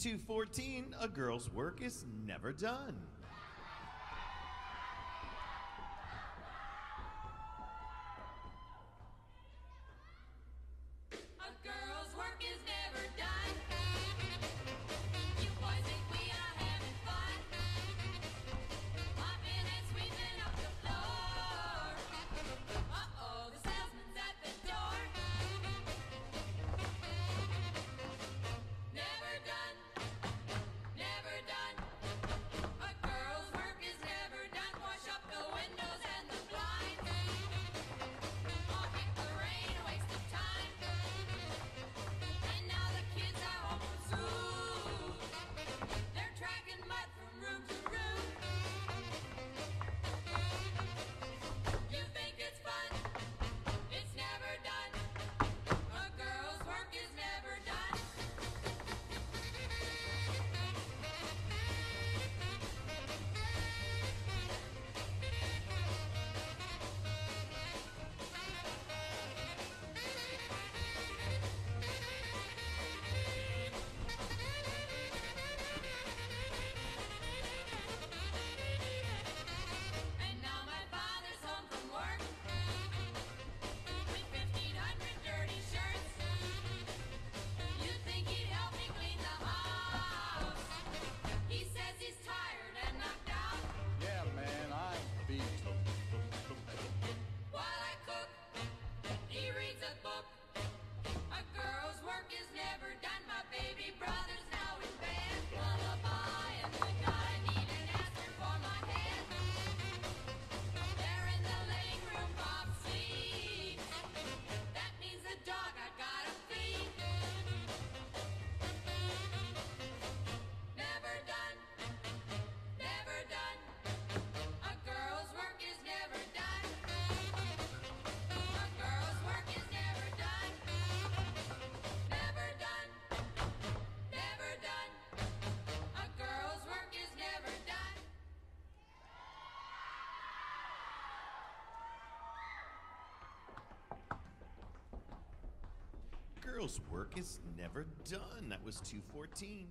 214, a girl's work is never done. Carol's work is never done. That was 214.